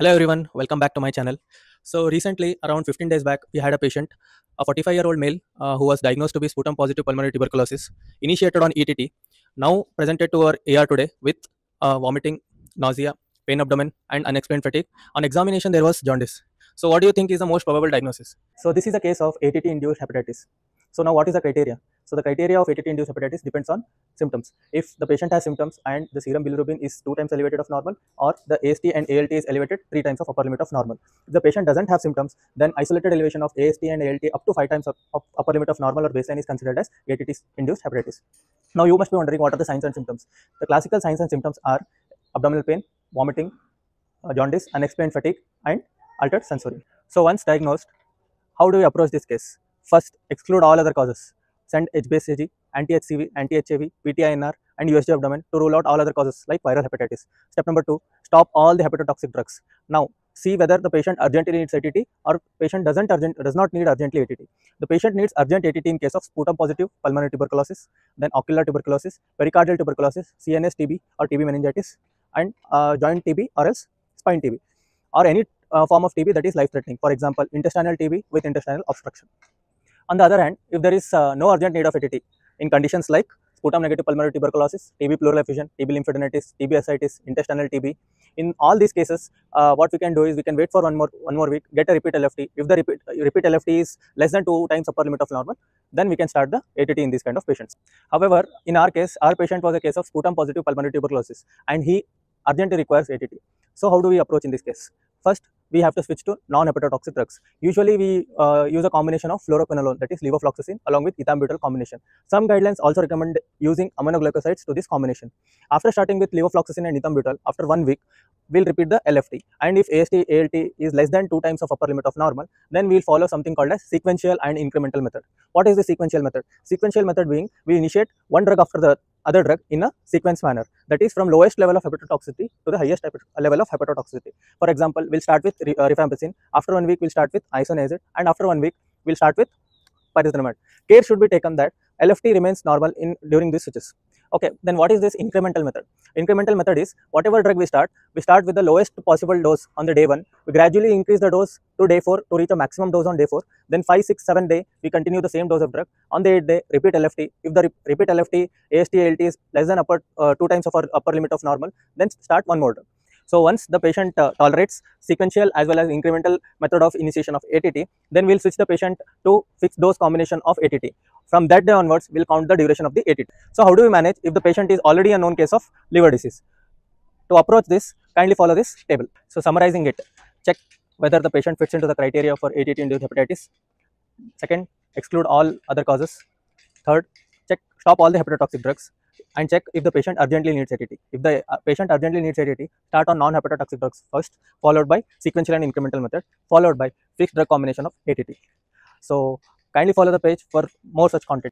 Hello everyone, welcome back to my channel. So recently, around 15 days back, we had a patient, a 45 year old male uh, who was diagnosed to be sputum positive pulmonary tuberculosis, initiated on ATT, now presented to our AR today with uh, vomiting, nausea, pain abdomen and unexplained fatigue. On examination, there was jaundice. So what do you think is the most probable diagnosis? So this is a case of ATT induced hepatitis. So now what is the criteria? So the criteria of ATT induced hepatitis depends on symptoms. If the patient has symptoms and the serum bilirubin is two times elevated of normal or the AST and ALT is elevated three times of upper limit of normal. If the patient doesn't have symptoms, then isolated elevation of AST and ALT up to five times of, of upper limit of normal or baseline is considered as ATT induced hepatitis. Now you must be wondering what are the signs and symptoms. The classical signs and symptoms are abdominal pain, vomiting, uh, jaundice, unexplained fatigue and altered sensory. So once diagnosed, how do we approach this case? First, exclude all other causes. Send HBsAg, anti-HCV, anti-HAV, PTINR, and USG abdomen to rule out all other causes like viral hepatitis. Step number two, stop all the hepatotoxic drugs. Now, see whether the patient urgently needs ATT or patient doesn't urgent does not need urgently ATT. The patient needs urgent ATT in case of sputum positive pulmonary tuberculosis, then ocular tuberculosis, pericardial tuberculosis, CNS TB or TB meningitis, and uh, joint TB or else spine TB, or any uh, form of TB that is life threatening. For example, intestinal TB with intestinal obstruction. On the other hand, if there is uh, no urgent need of ATT in conditions like sputum negative pulmonary tuberculosis, TB pleural effusion, TB lymphadenitis, TB ascites, intestinal TB. In all these cases, uh, what we can do is we can wait for one more one more week, get a repeat LFT. If the repeat, repeat LFT is less than two times upper limit of normal, then we can start the ATT in these kind of patients. However, in our case, our patient was a case of sputum positive pulmonary tuberculosis and he urgently requires ATT. So how do we approach in this case? First, we have to switch to non-hepatotoxic drugs. Usually, we uh, use a combination of fluoroquinolone, that is levofloxacin, along with ethambutol combination. Some guidelines also recommend using aminoglycosides to this combination. After starting with levofloxacin and ethambutol, after one week, we'll repeat the LFT. And if AST, ALT is less than two times of upper limit of normal, then we'll follow something called as sequential and incremental method. What is the sequential method? Sequential method being we initiate one drug after the other drug in a sequence manner that is from lowest level of hepatotoxicity to the highest level of hepatotoxicity. For example, we'll start with uh, rifampicin, after one week we'll start with isoniazid and after one week we'll start with pyrazinamide. Care should be taken that LFT remains normal in during these switches. Okay, then what is this incremental method? Incremental method is whatever drug we start, we start with the lowest possible dose on the day 1. We gradually increase the dose to day 4 to reach a maximum dose on day 4. Then 5, 6, 7 day, we continue the same dose of drug. On the 8th day, repeat LFT. If the re repeat LFT, AST, ALT is less than upper uh, 2 times of our upper limit of normal, then start one more drug. So once the patient uh, tolerates sequential as well as incremental method of initiation of ATT, then we'll switch the patient to fixed dose combination of ATT. From that day onwards, we'll count the duration of the ATT. So how do we manage if the patient is already a known case of liver disease? To approach this, kindly follow this table. So summarizing it, check whether the patient fits into the criteria for ATT-induced hepatitis. Second, exclude all other causes. Third, check stop all the hepatotoxic drugs and check if the patient urgently needs ATT. If the uh, patient urgently needs ATT, start on non-hepatotoxic drugs first, followed by sequential and incremental method, followed by fixed drug combination of ATT. So kindly follow the page for more such content.